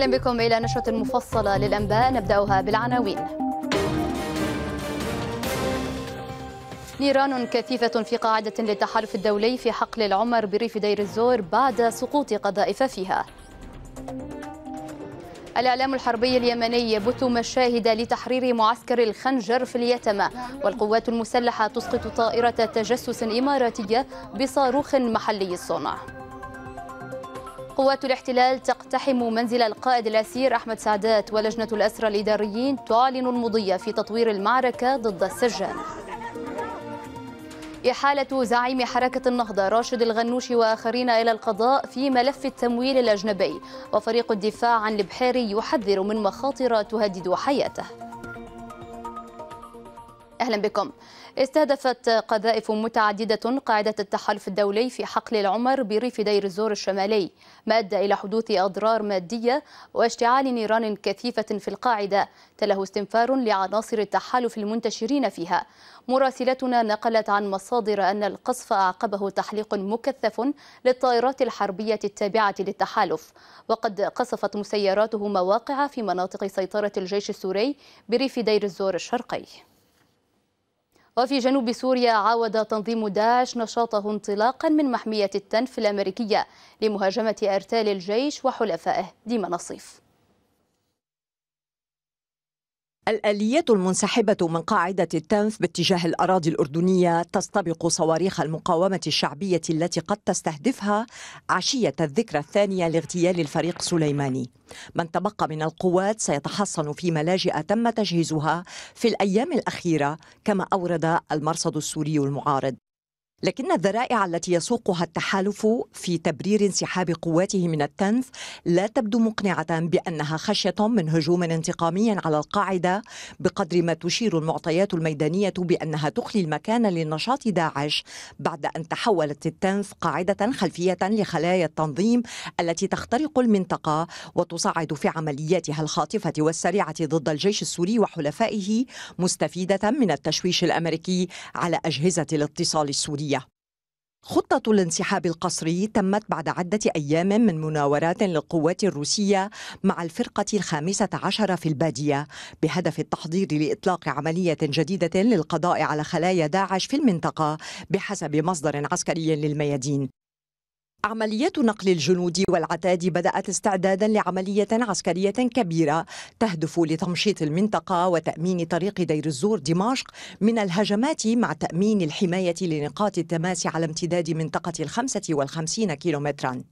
أهلا بكم إلى نشرة مفصلة للأنباء نبدأها بالعناوين. نيران كثيفة في قاعدة للتحالف الدولي في حقل العمر بريف دير الزور بعد سقوط قذائف فيها الإعلام الحربي اليمني يبث مشاهد لتحرير معسكر الخنجر في اليتمة والقوات المسلحة تسقط طائرة تجسس إماراتية بصاروخ محلي الصنع. قوات الاحتلال تقتحم منزل القائد الأسير أحمد سعدات ولجنة الأسرى الإداريين تعلن المضي في تطوير المعركة ضد السجان. إحالة زعيم حركة النهضة راشد الغنوشي وآخرين إلى القضاء في ملف التمويل الأجنبي وفريق الدفاع عن البحيري يحذر من مخاطر تهدد حياته. أهلا بكم. استهدفت قذائف متعددة قاعدة التحالف الدولي في حقل العمر بريف دير الزور الشمالي ما أدى إلى حدوث أضرار مادية واشتعال نيران كثيفة في القاعدة تله استنفار لعناصر التحالف المنتشرين فيها. مراسلتنا نقلت عن مصادر أن القصف أعقبه تحليق مكثف للطائرات الحربية التابعة للتحالف وقد قصفت مسيراته مواقع في مناطق سيطرة الجيش السوري بريف دير الزور الشرقي. وفي جنوب سوريا عاود تنظيم داعش نشاطه انطلاقا من محمية التنف الأمريكية لمهاجمة أرتال الجيش وحلفائه ديما نصيف. الآليات المنسحبة من قاعدة التنف باتجاه الأراضي الأردنية تستبق صواريخ المقاومة الشعبية التي قد تستهدفها عشية الذكرى الثانية لاغتيال الفريق سليماني. من تبقى من القوات سيتحصن في ملاجئ تم تجهيزها في الأيام الأخيرة كما أورد المرصد السوري المعارض. لكن الذرائع التي يسوقها التحالف في تبرير انسحاب قواته من التنف لا تبدو مقنعة بأنها خشية من هجوم انتقامي على القاعدة بقدر ما تشير المعطيات الميدانية بأنها تخلي المكان لنشاط داعش بعد أن تحولت التنف قاعدة خلفية لخلايا التنظيم التي تخترق المنطقة وتصعد في عملياتها الخاطفة والسريعة ضد الجيش السوري وحلفائه مستفيدة من التشويش الأمريكي على أجهزة الاتصال السورية خطة الانسحاب القسري تمت بعد عدة أيام من مناورات للقوات الروسية مع الفرقة الخامسة عشر في البادية بهدف التحضير لإطلاق عملية جديدة للقضاء على خلايا داعش في المنطقة بحسب مصدر عسكري للميادين. عمليات نقل الجنود والعتاد بدأت استعدادا لعملية عسكرية كبيرة تهدف لتمشيط المنطقة وتأمين طريق دير الزور دمشق من الهجمات مع تأمين الحماية لنقاط التماس على امتداد منطقة الخمسة والخمسين كيلومترا.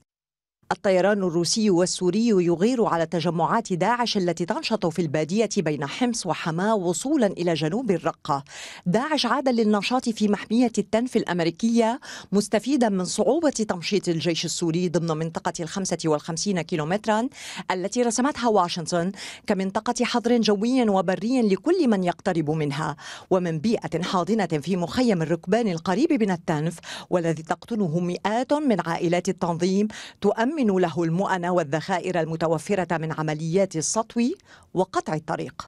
الطيران الروسي والسوري يغير على تجمعات داعش التي تنشط في البادية بين حمص وحماة وصولا إلى جنوب الرقة. داعش عاد للنشاط في محمية التنف الأمريكية مستفيدا من صعوبة تمشيط الجيش السوري ضمن منطقة الخمسة والخمسين كيلومترا التي رسمتها واشنطن كمنطقة حظر جوي وبري لكل من يقترب منها. ومن بيئة حاضنة في مخيم الركبان القريب من التنف والذي تقطنه مئات من عائلات التنظيم تؤمن تؤمن له المؤن والذخائر المتوفرة من عمليات السطو وقطع الطريق.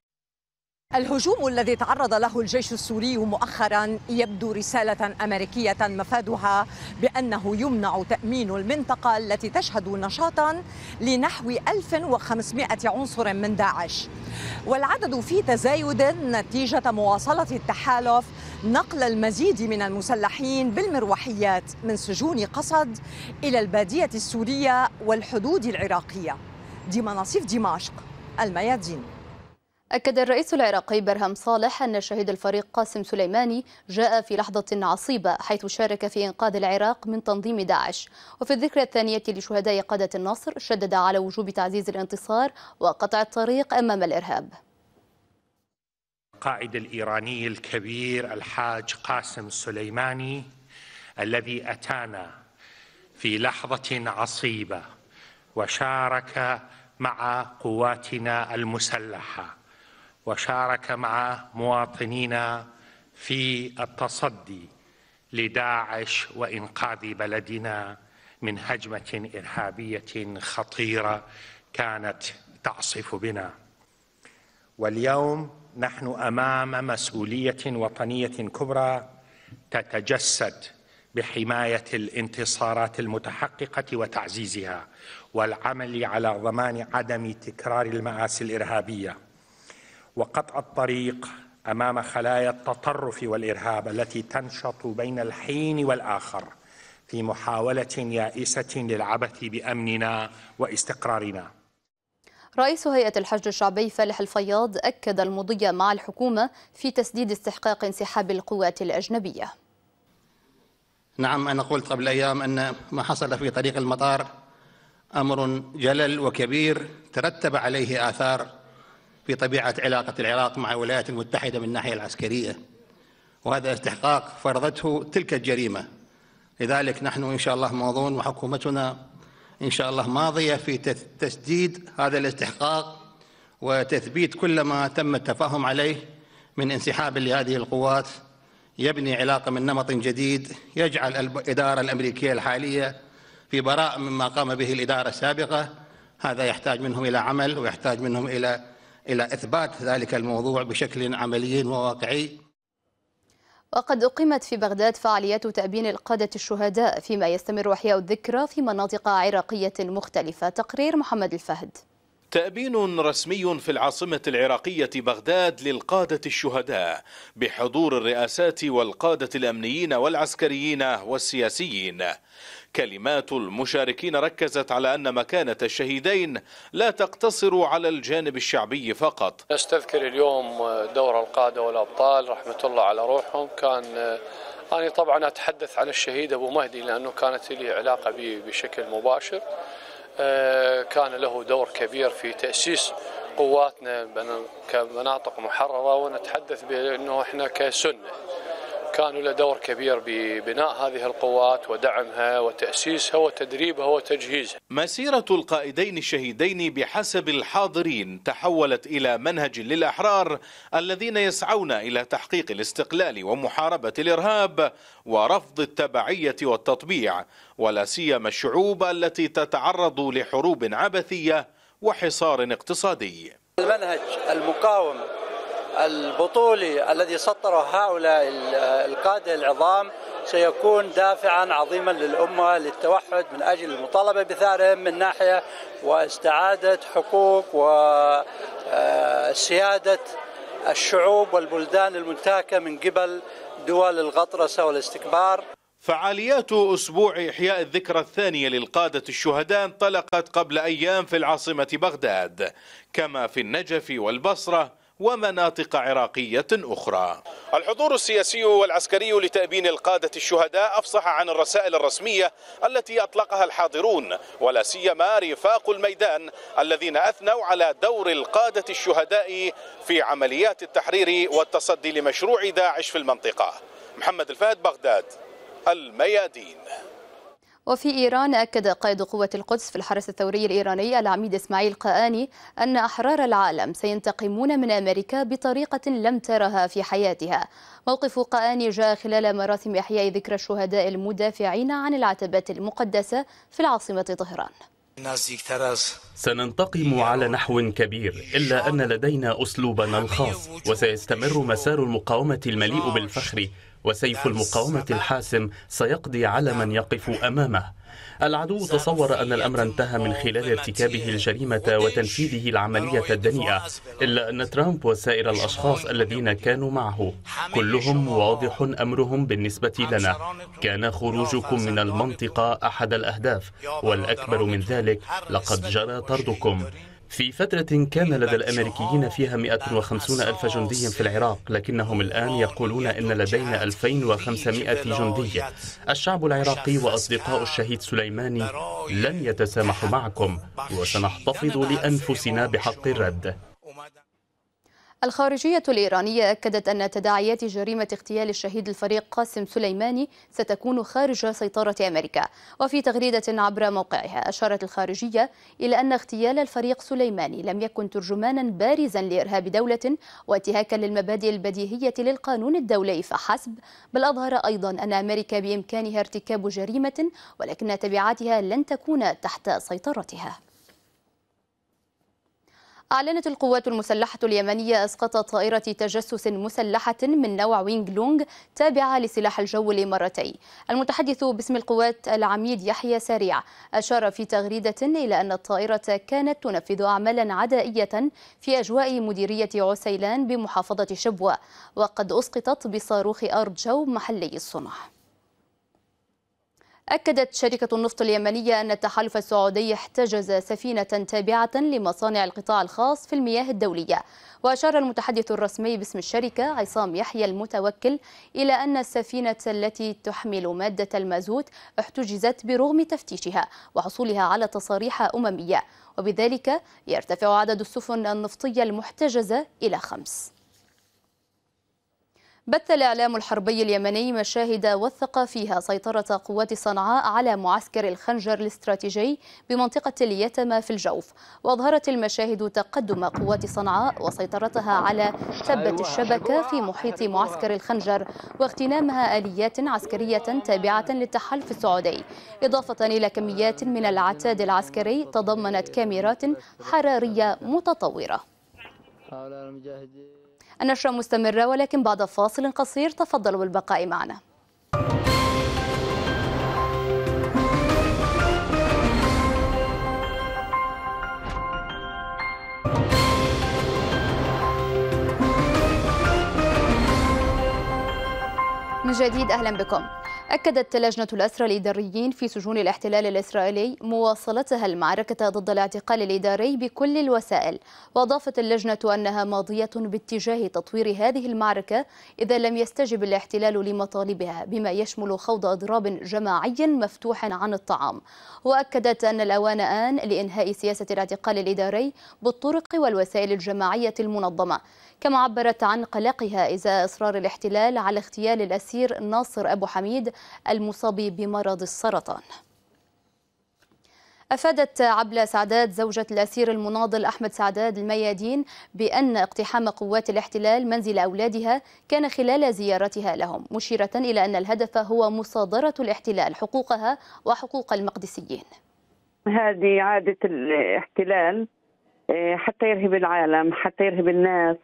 الهجوم الذي تعرض له الجيش السوري مؤخرا يبدو رسالة أمريكية مفادها بأنه يمنع تأمين المنطقة التي تشهد نشاطا لنحو 1500 عنصر من داعش. والعدد في تزايد نتيجة مواصلة التحالف نقل المزيد من المسلحين بالمروحيات من سجون قصد إلى البادية السورية والحدود العراقية. ديما نصيف دمشق الميادين. أكد الرئيس العراقي برهم صالح أن شهيد الفريق قاسم سليماني جاء في لحظة عصيبة حيث شارك في إنقاذ العراق من تنظيم داعش. وفي الذكرى الثانية لشهداء قادة النصر شدد على وجوب تعزيز الانتصار وقطع الطريق أمام الإرهاب. القائد الإيراني الكبير الحاج قاسم سليماني الذي أتانا في لحظة عصيبة وشارك مع قواتنا المسلحة. وشارك مع مواطنينا في التصدي لداعش وإنقاذ بلدنا من هجمة إرهابية خطيرة كانت تعصف بنا. واليوم نحن أمام مسؤولية وطنية كبرى تتجسد بحماية الانتصارات المتحققة وتعزيزها والعمل على ضمان عدم تكرار المآسي الإرهابية. وقطع الطريق أمام خلايا التطرف والإرهاب التي تنشط بين الحين والآخر في محاولة يائسة للعبث بأمننا واستقرارنا. رئيس هيئة الحشد الشعبي فالح الفياض أكد المضي مع الحكومة في تسديد استحقاق انسحاب القوات الأجنبية. نعم أنا قلت قبل أيام أن ما حصل في طريق المطار أمر جلل وكبير ترتب عليه آثار في طبيعة علاقة العراق مع الولايات المتحدة من الناحية العسكرية. وهذا استحقاق فرضته تلك الجريمة. لذلك نحن إن شاء الله ماضون وحكومتنا إن شاء الله ماضية في تسديد هذا الاستحقاق وتثبيت كل ما تم التفاهم عليه من انسحاب لهذه القوات يبني علاقة من نمط جديد يجعل الإدارة الأمريكية الحالية في براء مما قام به الإدارة السابقة. هذا يحتاج منهم إلى عمل ويحتاج منهم إلى إلى إثبات ذلك الموضوع بشكل عملي وواقعي. وقد أقيمت في بغداد فعاليات تأبين القادة الشهداء فيما يستمر إحياء الذكرى في مناطق عراقية مختلفة. تقرير محمد الفهد. تأبين رسمي في العاصمة العراقية بغداد للقادة الشهداء بحضور الرئاسات والقادة الأمنيين والعسكريين والسياسيين. كلمات المشاركين ركزت على أن مكانة الشهيدين لا تقتصر على الجانب الشعبي فقط. نستذكر اليوم دور القادة والأبطال رحمة الله على روحهم. كان أنا طبعا أتحدث عن الشهيد أبو مهدي لأنه كانت لي علاقة به بشكل مباشر. كان له دور كبير في تأسيس قواتنا كمناطق محررة ونتحدث بأنه إحنا كسنة. كانوا له دور كبير ببناء هذه القوات ودعمها وتأسيسها وتدريبها وتجهيزها. مسيرة القائدين الشهيدين بحسب الحاضرين تحولت إلى منهج للأحرار الذين يسعون إلى تحقيق الاستقلال ومحاربة الإرهاب ورفض التبعية والتطبيع ولا سيما الشعوب التي تتعرض لحروب عبثية وحصار اقتصادي. المنهج المقاوم البطولي الذي سطره هؤلاء القادة العظام سيكون دافعا عظيما للأمة للتوحد من أجل المطالبة بثارهم من ناحية واستعادة حقوق وسيادة الشعوب والبلدان المنتهكة من قبل دول الغطرسة والاستكبار. فعاليات أسبوع إحياء الذكرى الثانية للقادة الشهداء انطلقت قبل أيام في العاصمة بغداد. كما في النجف والبصرة ومناطق عراقية أخرى. الحضور السياسي والعسكري لتأبين القادة الشهداء أفصح عن الرسائل الرسمية التي أطلقها الحاضرون ولا سيما رفاق الميدان الذين أثنوا على دور القادة الشهداء في عمليات التحرير والتصدي لمشروع داعش في المنطقة. محمد الفهد بغداد الميادين. وفي إيران أكد قائد قوة القدس في الحرس الثوري الإيراني العميد إسماعيل قآني أن أحرار العالم سينتقمون من أمريكا بطريقة لم ترها في حياتها. موقف قآني جاء خلال مراسم إحياء ذكرى الشهداء المدافعين عن العتبات المقدسة في العاصمة طهران. سننتقم على نحو كبير إلا أن لدينا أسلوبنا الخاص وسيستمر مسار المقاومة المليء بالفخر وسيف المقاومة الحاسم سيقضي على من يقف أمامه. العدو تصور أن الأمر انتهى من خلال ارتكابه الجريمة وتنفيذه العملية الدنيئة إلا أن ترامب وسائر الأشخاص الذين كانوا معه. كلهم واضح أمرهم بالنسبة لنا. كان خروجكم من المنطقة أحد الأهداف والأكبر من ذلك لقد جرى طردكم. في فترة كان لدى الأمريكيين فيها 150 ألف جندي في العراق لكنهم الآن يقولون إن لدينا 2500 جندي. الشعب العراقي وأصدقاء الشهيد سليماني لن يتسامحوا معكم وسنحتفظ لأنفسنا بحق الرد. الخارجية الإيرانية أكدت أن تداعيات جريمة اغتيال الشهيد الفريق قاسم سليماني ستكون خارج سيطرة أمريكا. وفي تغريدة عبر موقعها أشارت الخارجية إلى أن اغتيال الفريق سليماني لم يكن ترجمانا بارزا لإرهاب دولة وانتهاكا للمبادئ البديهية للقانون الدولي. فحسب بل أظهر أيضا أن أمريكا بإمكانها ارتكاب جريمة ولكن تبعاتها لن تكون تحت سيطرتها. أعلنت القوات المسلحة اليمنية إسقاط طائرة تجسس مسلحة من نوع وينغ لونغ تابعة لسلاح الجو الإماراتي المتحدث باسم القوات العميد يحيى سريع أشار في تغريدة إلى أن الطائرة كانت تنفذ أعمالا عدائية في أجواء مديرية عسيلان بمحافظة شبوة وقد أسقطت بصاروخ أرض جو محلي الصنع أكدت شركة النفط اليمنية أن التحالف السعودي احتجز سفينة تابعة لمصانع القطاع الخاص في المياه الدولية. وأشار المتحدث الرسمي باسم الشركة عصام يحيى المتوكل إلى أن السفينة التي تحمل مادة المازوت احتجزت برغم تفتيشها وحصولها على تصاريح أممية. وبذلك يرتفع عدد السفن النفطية المحتجزة إلى خمس. بث الإعلام الحربي اليمني مشاهد وثق فيها سيطرة قوات صنعاء على معسكر الخنجر الاستراتيجي بمنطقة اليتمى في الجوف. وأظهرت المشاهد تقدم قوات صنعاء وسيطرتها على تبة الشبكة في محيط معسكر الخنجر واغتنامها آليات عسكرية تابعة للتحالف السعودي. إضافة إلى كميات من العتاد العسكري تضمنت كاميرات حرارية متطورة. النشرة مستمرة ولكن بعد فاصل قصير تفضلوا بالبقاء معنا. من جديد أهلا بكم. أكدت لجنة الأسرى الإداريين في سجون الاحتلال الإسرائيلي مواصلتها المعركة ضد الاعتقال الإداري بكل الوسائل. وأضافت اللجنة أنها ماضية باتجاه تطوير هذه المعركة إذا لم يستجب الاحتلال لمطالبها بما يشمل خوض إضراب جماعي مفتوح عن الطعام. وأكدت أن الأوان آن لإنهاء سياسة الاعتقال الإداري بالطرق والوسائل الجماعية المنظمة. كما عبرت عن قلقها إزاء إصرار الاحتلال على اغتيال الأسير ناصر أبو حميد المصاب بمرض السرطان. أفادت عبلة سعداد زوجة الأسير المناضل أحمد سعداد الميادين بأن اقتحام قوات الاحتلال منزل أولادها كان خلال زيارتها لهم مشيرة إلى أن الهدف هو مصادرة الاحتلال حقوقها وحقوق المقدسيين. هذه عادة الاحتلال حتى يرهب العالم حتى يرهب الناس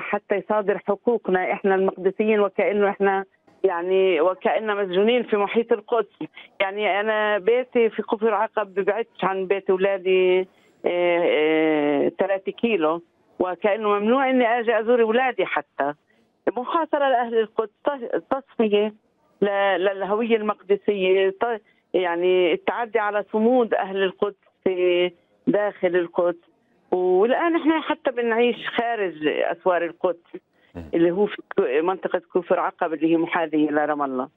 حتى يصادر حقوقنا إحنا المقدسيين وكأنه إحنا يعني وكأننا مسجونين في محيط القدس. يعني أنا بيتي في كفر عقب ببعدش عن بيت أولادي 3 كيلو. وكأنه ممنوع إني أجي أزور أولادي حتى. محاصرة لأهل القدس تصفية للهوية المقدسية يعني التعدي على صمود أهل القدس في داخل القدس. والآن إحنا حتى بنعيش خارج أسوار القدس. اللي هو في منطقة كفر عقب اللي هي محاذية لرام الله.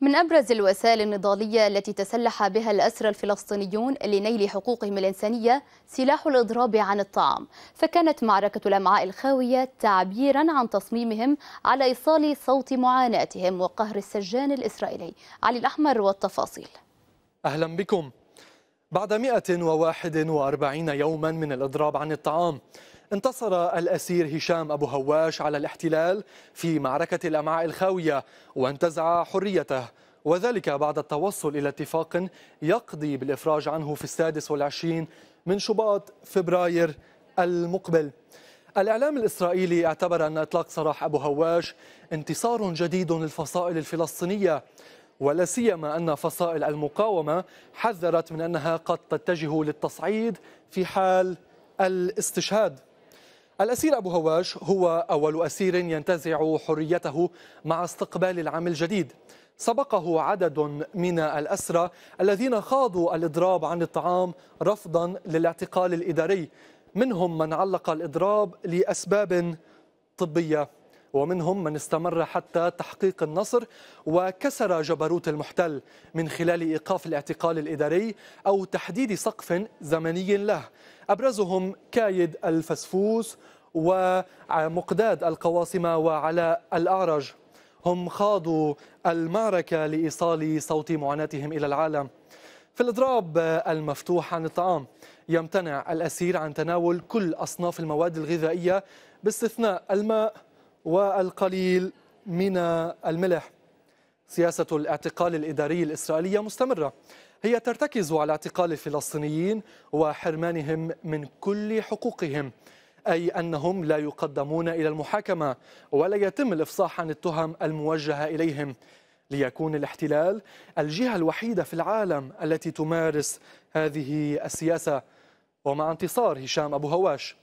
من أبرز الوسائل النضالية التي تسلح بها الأسرى الفلسطينيون لنيل حقوقهم الإنسانية سلاح الإضراب عن الطعام فكانت معركة الأمعاء الخاوية تعبيرا عن تصميمهم على إيصال صوت معاناتهم وقهر السجان الإسرائيلي. علي الأحمر والتفاصيل. أهلا بكم. بعد 141 يوما من الإضراب عن الطعام انتصر الأسير هشام أبو هواش على الاحتلال في معركة الأمعاء الخاوية وانتزع حريته. وذلك بعد التوصل إلى اتفاق يقضي بالإفراج عنه في السادس والعشرين من شباط فبراير المقبل. الإعلام الإسرائيلي اعتبر أن إطلاق سراح أبو هواش انتصار جديد للفصائل الفلسطينية ولا سيما أن فصائل المقاومة حذرت من أنها قد تتجه للتصعيد في حال الاستشهاد. الأسير أبو هواش هو أول أسير ينتزع حريته مع استقبال العام الجديد. سبقه عدد من الأسرى الذين خاضوا الإضراب عن الطعام رفضا للاعتقال الإداري. منهم من علق الإضراب لأسباب طبية. ومنهم من استمر حتى تحقيق النصر وكسر جبروت المحتل من خلال إيقاف الاعتقال الإداري أو تحديد سقف زمني له. أبرزهم كايد الفسفوس ومقداد القواصمة وعلاء الأعرج. هم خاضوا المعركة لإيصال صوت معاناتهم إلى العالم. في الإضراب المفتوح عن الطعام يمتنع الأسير عن تناول كل أصناف المواد الغذائية باستثناء الماء. والقليل من الملح. سياسة الاعتقال الإداري الإسرائيلية مستمرة. هي ترتكز على اعتقال الفلسطينيين وحرمانهم من كل حقوقهم أي أنهم لا يقدمون إلى المحاكمة ولا يتم الإفصاح عن التهم الموجهة إليهم. ليكون الاحتلال الجهة الوحيدة في العالم التي تمارس هذه السياسة. ومع انتصار هشام أبو هواش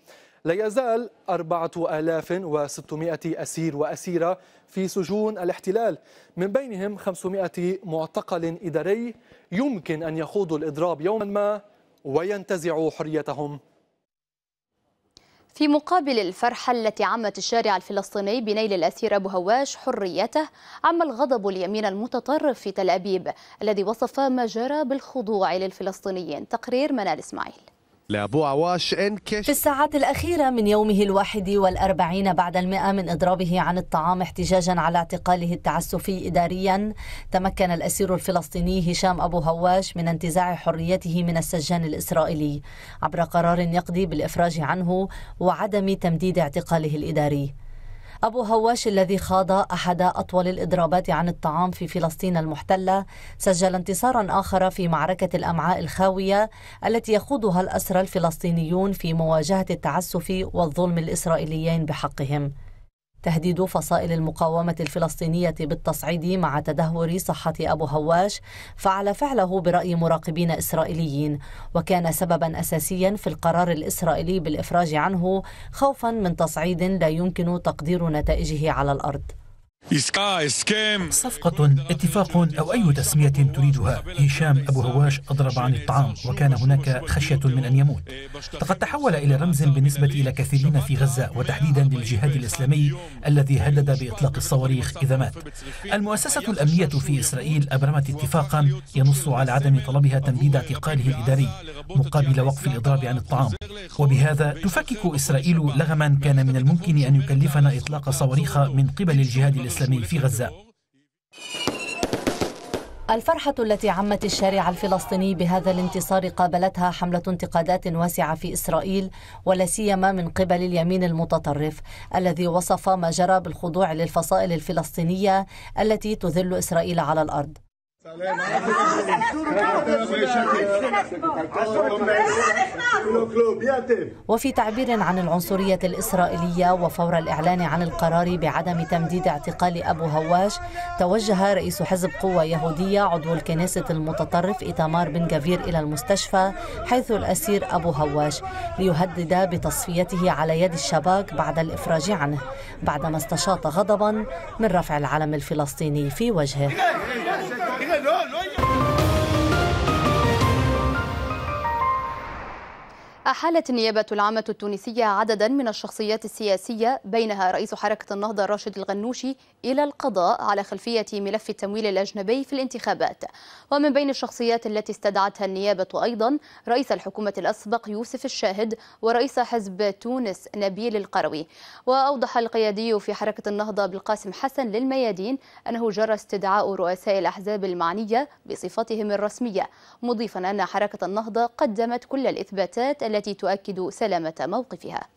لا يزال 4600 أسير وأسيرة في سجون الاحتلال. من بينهم 500 معتقل إداري يمكن أن يخوضوا الإضراب يوما ما وينتزعوا حريتهم. في مقابل الفرحة التي عمت الشارع الفلسطيني بنيل الأسير أبو هواش حريته عم الغضب اليمين المتطرف في تل أبيب الذي وصف ما جرى بالخضوع للفلسطينيين. تقرير منال إسماعيل. لأبو عواش انكش في الساعات الأخيرة من يومه الواحد والأربعين بعد المئة من إضرابه عن الطعام احتجاجا على اعتقاله التعسفي إداريا تمكن الأسير الفلسطيني هشام أبو هواش من انتزاع حريته من السجان الإسرائيلي. عبر قرار يقضي بالإفراج عنه وعدم تمديد اعتقاله الإداري. أبو هواش الذي خاض أحد أطول الإضرابات عن الطعام في فلسطين المحتلة سجل انتصارا آخر في معركة الأمعاء الخاوية التي يخوضها الأسرى الفلسطينيون في مواجهة التعسف والظلم الإسرائيليين بحقهم. تهديد فصائل المقاومة الفلسطينية بالتصعيد مع تدهور صحة أبو هواش فعل فعله برأي مراقبين إسرائيليين. وكان سببا أساسيا في القرار الإسرائيلي بالإفراج عنه خوفا من تصعيد لا يمكن تقدير نتائجه على الأرض. صفقة اتفاق أو أي تسمية تريدها. هشام أبو هواش أضرب عن الطعام وكان هناك خشية من أن يموت. لقد تحول إلى رمز بالنسبة إلى كثيرين في غزة وتحديدا للجهاد الإسلامي الذي هدد بإطلاق الصواريخ إذا مات. المؤسسة الأمنية في إسرائيل أبرمت اتفاقا ينص على عدم طلبها تمديد اعتقاله الإداري مقابل وقف الإضراب عن الطعام. وبهذا تفكك إسرائيل لغما كان من الممكن أن يكلفنا إطلاق صواريخ من قبل الجهاد الإسلامي. في غزة. الفرحة التي عمت الشارع الفلسطيني بهذا الانتصار قابلتها حملة انتقادات واسعة في إسرائيل ولا سيما من قبل اليمين المتطرف الذي وصف ما جرى بالخضوع للفصائل الفلسطينية التي تذل إسرائيل على الأرض. وفي تعبير عن العنصرية الإسرائيلية وفور الإعلان عن القرار بعدم تمديد اعتقال أبو هواش توجه رئيس حزب قوة يهودية عضو الكنيسة المتطرف إيتامار بن جافير إلى المستشفى حيث الأسير أبو هواش ليهدد بتصفيته على يد الشباك بعد الإفراج عنه بعدما استشاط غضبا من رفع العلم الفلسطيني في وجهه. أحالت النيابة العامة التونسية عددا من الشخصيات السياسية بينها رئيس حركة النهضة راشد الغنوشي إلى القضاء على خلفية ملف التمويل الأجنبي في الانتخابات. ومن بين الشخصيات التي استدعتها النيابة أيضا رئيس الحكومة الأسبق يوسف الشاهد ورئيس حزب تونس نبيل القروي. وأوضح القيادي في حركة النهضة بالقاسم حسن للميادين أنه جرى استدعاء رؤساء الأحزاب المعنية بصفتهم الرسمية. مضيفا أن حركة النهضة قدمت كل الإثباتات التي تؤكد سلامة موقفها.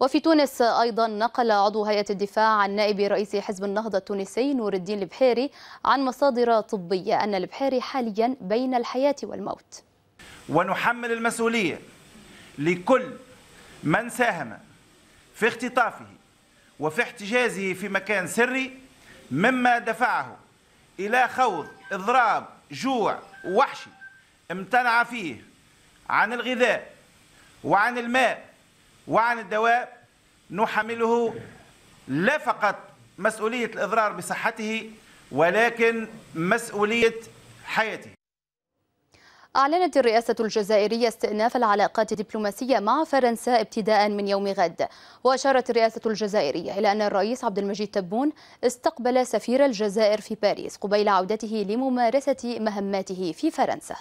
وفي تونس أيضا نقل عضو هيئة الدفاع عن نائب رئيس حزب النهضة التونسي نور الدين البحيري عن مصادر طبية أن البحيري حاليا بين الحياة والموت. ونحمل المسؤولية لكل من ساهم في اختطافه وفي احتجازه في مكان سري مما دفعه إلى خوض إضراب جوع وحشي امتنع فيه عن الغذاء وعن الماء وعن الدواء نحمله لا فقط مسؤولية الإضرار بصحته ولكن مسؤولية حياته. أعلنت الرئاسة الجزائرية استئناف العلاقات الدبلوماسية مع فرنسا ابتداء من يوم غد. وأشارت الرئاسة الجزائرية إلى أن الرئيس عبد المجيد تبون استقبل سفير الجزائر في باريس قبيل عودته لممارسة مهماته في فرنسا.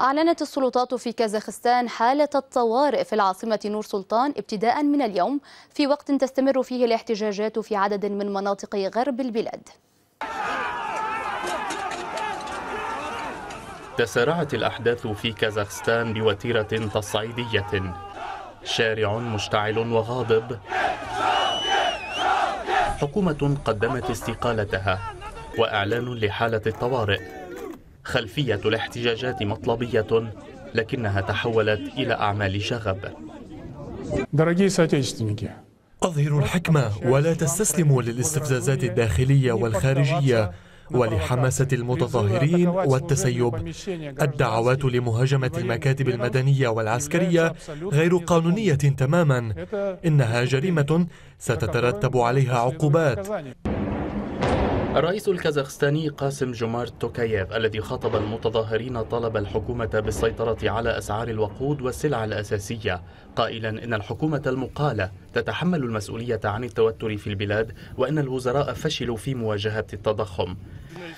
أعلنت السلطات في كازاخستان حالة الطوارئ في العاصمة نور سلطان ابتداء من اليوم في وقت تستمر فيه الاحتجاجات في عدد من مناطق غرب البلاد. تسارعت الأحداث في كازاخستان بوتيرة تصعيدية. شارع مشتعل وغاضب. حكومة قدمت استقالتها وإعلان لحالة الطوارئ. خلفية الاحتجاجات مطلبية لكنها تحولت إلى أعمال شغب. أظهروا الحكمة ولا تستسلموا للاستفزازات الداخلية والخارجية ولحماسة المتظاهرين والتسيب. الدعوات لمهاجمة المكاتب المدنية والعسكرية غير قانونية تماما. إنها جريمة ستترتب عليها عقوبات. الرئيس الكازاخستاني قاسم جومارت توكاييف الذي خاطب المتظاهرين طلب الحكومة بالسيطرة على أسعار الوقود والسلع الأساسية. قائلا إن الحكومة المقالة تتحمل المسؤولية عن التوتر في البلاد وأن الوزراء فشلوا في مواجهة التضخم.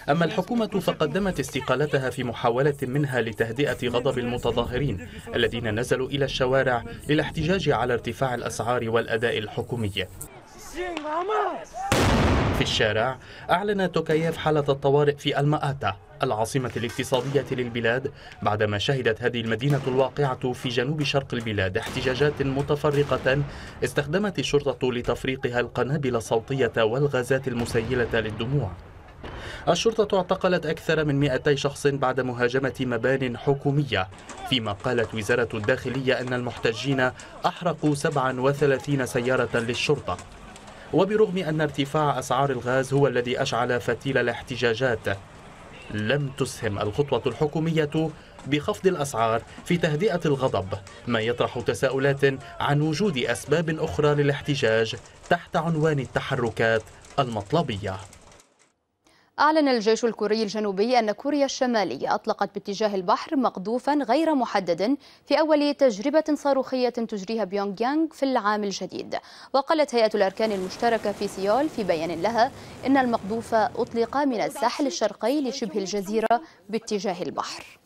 أما الحكومة فقدمت استقالتها في محاولة منها لتهدئة غضب المتظاهرين الذين نزلوا إلى الشوارع للاحتجاج على ارتفاع الأسعار والأداء الحكومي. في الشارع أعلن توكاييف حالة الطوارئ في المآتا العاصمة الاقتصادية للبلاد بعدما شهدت هذه المدينة الواقعة في جنوب شرق البلاد احتجاجات متفرقة استخدمت الشرطة لتفريقها القنابل الصوتية والغازات المسيلة للدموع. الشرطة اعتقلت أكثر من 200 شخص بعد مهاجمة مبان حكومية فيما قالت وزارة الداخلية أن المحتجين أحرقوا 37 سيارة للشرطة. وبرغم أن ارتفاع أسعار الغاز هو الذي أشعل فتيل الاحتجاجات لم تسهم الخطوة الحكومية بخفض الأسعار في تهدئة الغضب ما يطرح تساؤلات عن وجود أسباب أخرى للاحتجاج تحت عنوان التحركات المطلبية. أعلن الجيش الكوري الجنوبي أن كوريا الشمالية أطلقت باتجاه البحر مقذوفا غير محدد في أول تجربة صاروخية تجريها بيونغ يانغ في العام الجديد. وقالت هيئة الأركان المشتركة في سيول في بيان لها إن المقذوف أطلق من الساحل الشرقي لشبه الجزيرة باتجاه البحر.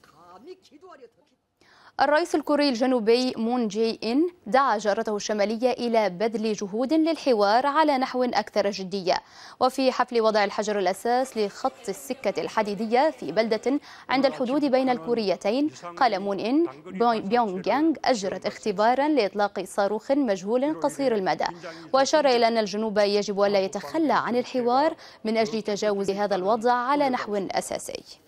الرئيس الكوري الجنوبي مون جي إن دعا جارته الشمالية إلى بذل جهود للحوار على نحو أكثر جدية. وفي حفل وضع الحجر الأساس لخط السكة الحديدية في بلدة عند الحدود بين الكوريتين قال مون إن بيونغ يانغ أجرت اختبارا لإطلاق صاروخ مجهول قصير المدى. وأشار إلى أن الجنوب يجب ألا يتخلى عن الحوار من أجل تجاوز هذا الوضع على نحو أساسي.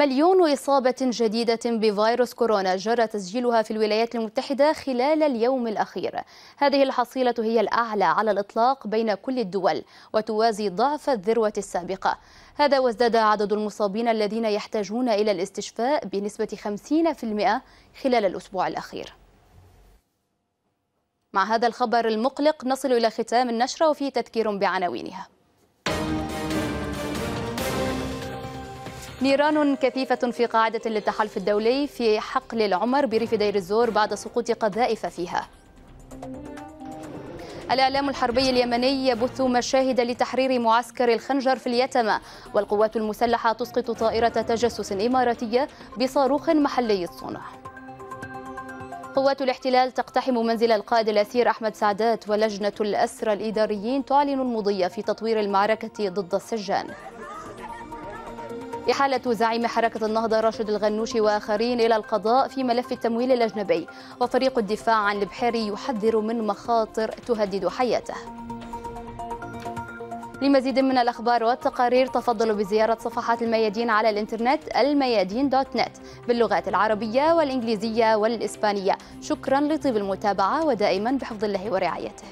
مليون إصابة جديدة بفيروس كورونا جرى تسجيلها في الولايات المتحدة خلال اليوم الأخير. هذه الحصيلة هي الأعلى على الإطلاق بين كل الدول وتوازي ضعف الذروة السابقة. هذا وازداد عدد المصابين الذين يحتاجون إلى الاستشفاء بنسبة 50% خلال الأسبوع الأخير. مع هذا الخبر المقلق نصل إلى ختام النشرة وفي تذكير بعناوينها. نيران كثيفة في قاعدة للتحالف الدولي في حقل العمر بريف دير الزور بعد سقوط قذائف فيها. الإعلام الحربي اليمني يبث مشاهد لتحرير معسكر الخنجر في اليتمة والقوات المسلحة تسقط طائرة تجسس إماراتية بصاروخ محلي الصنع. قوات الاحتلال تقتحم منزل القائد الأسير أحمد سعدات ولجنة الأسرى الإداريين تعلن المضي في تطوير المعركة ضد السجان. إحالة زعيم حركة النهضة راشد الغنوشي وآخرين إلى القضاء في ملف التمويل الأجنبي. وفريق الدفاع عن البحيري يحذر من مخاطر تهدد حياته. لمزيد من الأخبار والتقارير تفضلوا بزيارة صفحات الميادين على الإنترنت الميادين دوت نت باللغات العربية والإنجليزية والإسبانية. شكرا لطيب المتابعة ودائما بحفظ الله ورعايته.